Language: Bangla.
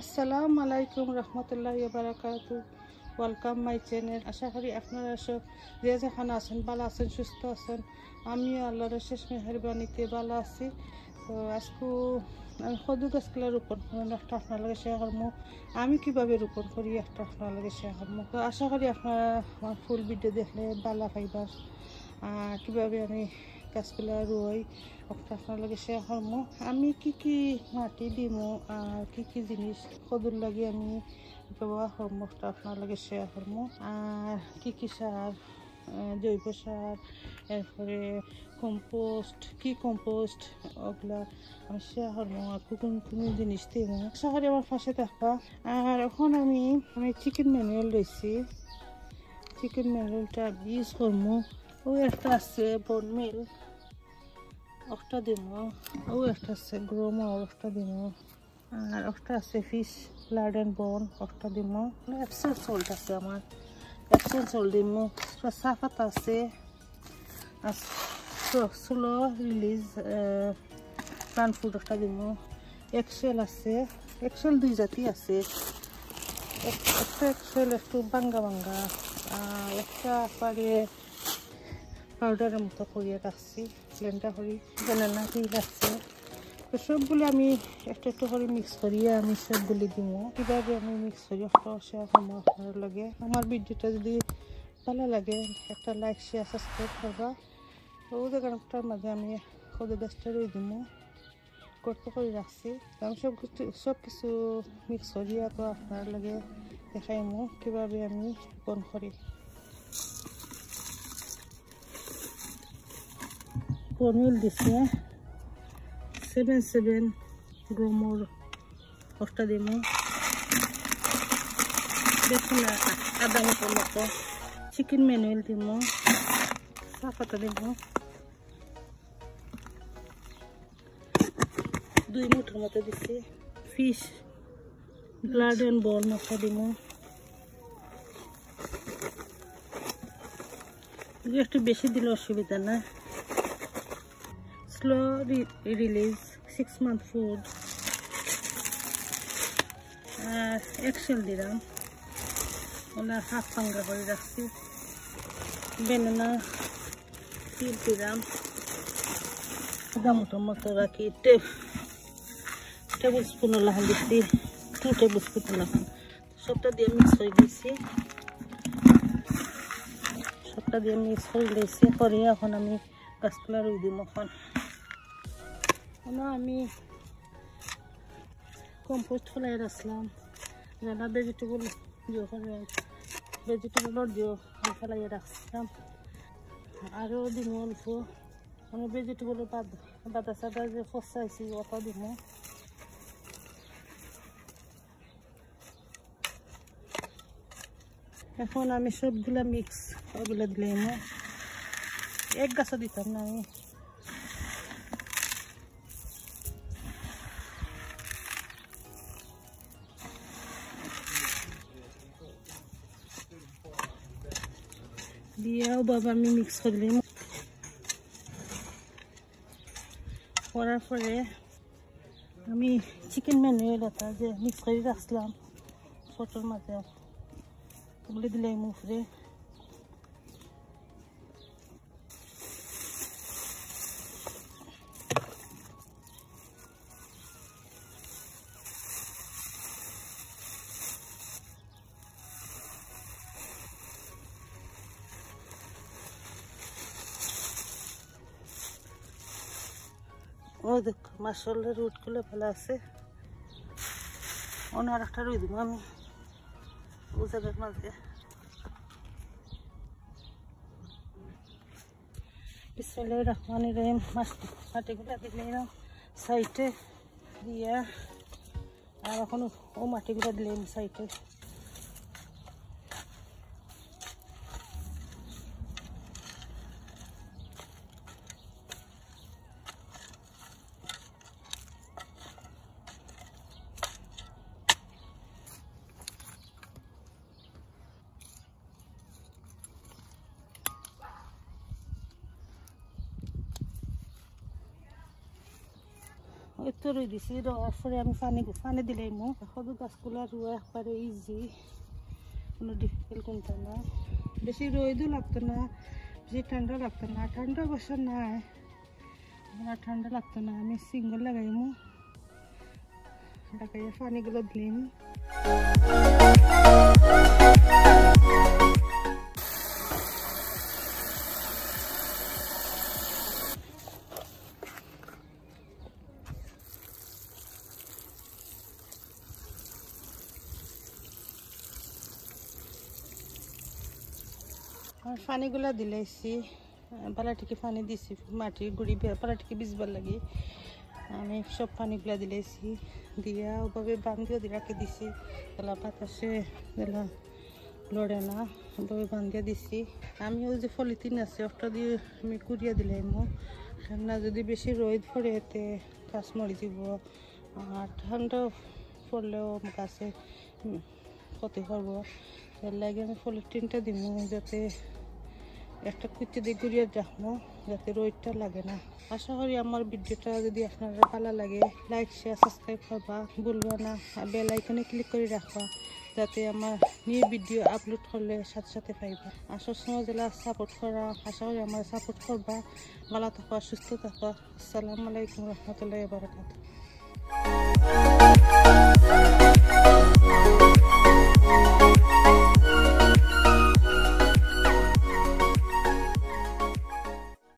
আসসালামু আলাইকুম রহমতুল্লাহ বারাকাতু। ওয়েলকাম মাই চ্যানেল আশা করি আপনারা সব যে যেখানে আছেন ভালো আছেন, সুস্থ আছেন। আমিও আল্লাহর শেষ মেহরবানিতে ভালো আছি। তো আজকে আমি সদু গাছগুলো রোপণ করেন একটা আপনার লগে শেয়ার করব। আমি কীভাবে রোপণ করি, একটা আপনার লগে শেয়ার করব। তো আশা করি আপনারা আমার ফুল ভিডিও দেখলে ভালো পাইবার কীভাবে আমি গাছগুলো রুই আপনার লগে শেয়ার করব আমি কি কি মাটি দিমু আর কি কি জিনিস সদুর লাগে আমি ব্যবহার করব আপনার লগে শেয়ার করব আর কি কি সার জৈব সার এরপরে কম্পোস্ট কি কম্পোস্ট ওগুলা আমি আর কোন কোন জিনিস দিব আশা করি আমার পাশে থাকবা আর এখন আমি আমি চিকেন ম্যানুয়াল রয়েছি চিকেন ম্যানুয়ালটা ইউজ করব এক্সেল আছে এক্সেল দুই জাতি আছে এক্সেল একটু বাঙ্গা বাঙ্গা একটা পারে পাউডারের মতো করিয়ে রাখছি ব্লেন্ডার করি বেনানা কি রাখছে তো সবগুলো আমি একটু একটু করে মিক্স করিয়ে আমি সবগুলি দিব কীভাবে আমি মিক্স করি একটা শেয়ার করব লাগে আমার ভিডিওটা যদি ভালো লাগে, একটা লাইক শেয়ার সাবস্ক্রাইব করবা ওদের গানটার মাঝে আমি ওদের গাছটা রয়ে দিব করতে করে রাখছি আমি সব কিছু সব কিছু মিক্স করিয়া তো আপনার লাগে দেখাইমু কীভাবে আমি বন করি পনির দিছে? সেভেন সেভেন গ্রোমোর অষ্টা দিমু দেখুন আদা মতো মতো। চিকেন ম্যানুয়েল দিমু চাপাতা দিমু দুই মুঠোর মতো দিছি। ফিশ ব্লাড অ্যান্ড বল মশলা দিমু একটু বেশি দিলে অসুবিধা না। Slow release six month food আর এক্সেল দিলাম ওনার হাফ পাঙ্গা করে রাখছি বেনানা তিল দিলাম দামতো মতো রাখি টেবিল স্পুন লাহান দিচ্ছি টু টেবিল স্পুন সবটা দিয়ে মিক্স করে দিয়েছি সবটা দিয়ে মিক্স করে দিয়েছি করে এখন আমি গাছপালা রুই দিম এখন এখন আমি কম্পোস্ট ফেলাই রাখলাম ভেজিটেবল দিও করে ভেজিটেবলর দিও ফেলাই রাখছিলাম। আরও দিম অল্প। মানে ভেজিটেবলের বাদ সাদা যে ফসাইছি অত দিব এখন আমি সবগুলা মিক্স ওগুলো দিলাম এক গাছও দিতাম না আমি। দিয়েও বাবা আমি মিক্স করে দিলাম করার পরে আমি চিকেন ম্যানুয়েল এটা যে মিক্স করে রাখলাম ফটোর মাঝে ওগুলো দিলাম উপরে ও দেখো মাসাল্লা রুটগুলো ভালো আছে। ওনার একটা রুই দিব আমি। জায়গার মাঝে। রহমান রহিম মাটি মাটিগুলো দিলে না সাইডে দিয়া। আর এখন ও মাটিগুলো দিলে সাইডে। ওইতো রই দিছি রোয়ার পরে আমি পানি পানি দিলাই মো সদু গাছগুলা রোয়া একবারে ইজি কোনো ডিফিকাল্ট কোনটা না। বেশি রোদও লাগতো না বেশি ঠান্ডা লাগতো না। ঠান্ডা বছর নাই। আমার ঠান্ডা লাগতো না। আমি সিঙ্গল লাগাইমু লাগাইয়া পানিগুলো দিলাম আর পানিগুলা দিলাইছি পালাটিকে পানি দিছি মাটি গুড়ি পালাটিকে বিজবার লাগি। আমি সব পানিগুলা দিলাইছি দিয়া ওভাবে বান্ধিও রাখে দিছি। তাহলে বাতাসে দিলা লড়ে না, ওভাবে বান্ধিয়া দিছি। আমি ওই যে ফলিতিন আছে, ওটা দিয়ে আমি কুড়িয়া দিলাম ঠান্ডা যদি বেশি রোদ পড়ে এতে গাছ মরে যাব আর ঠান্ডা পড়লেও গাছে ক্ষতি করব। এর লাগে আমি পলিথিনটা দিব যাতে একটা কুচি দিয়ে ঘুরিয়ে রাখব যাতে রোদটা লাগে না। আশা করি আমার ভিডিওটা যদি আপনারা ভালো লাগে লাইক শেয়ার সাবস্ক্রাইব করবা, ভুলবা না। বেল ক্লিক করে রাখবা, যাতে আমার নিউ ভিডিও আপলোড করলে সাথে সাথে পাইবা। আসার সময় জেলা সাপোর্ট করা, আশা করি আমার সাপোর্ট করবা। ভালো থাকবা, সুস্থ থাকবা। আসসালামু আলাইকুম রহমতুল্লাহ বারকাত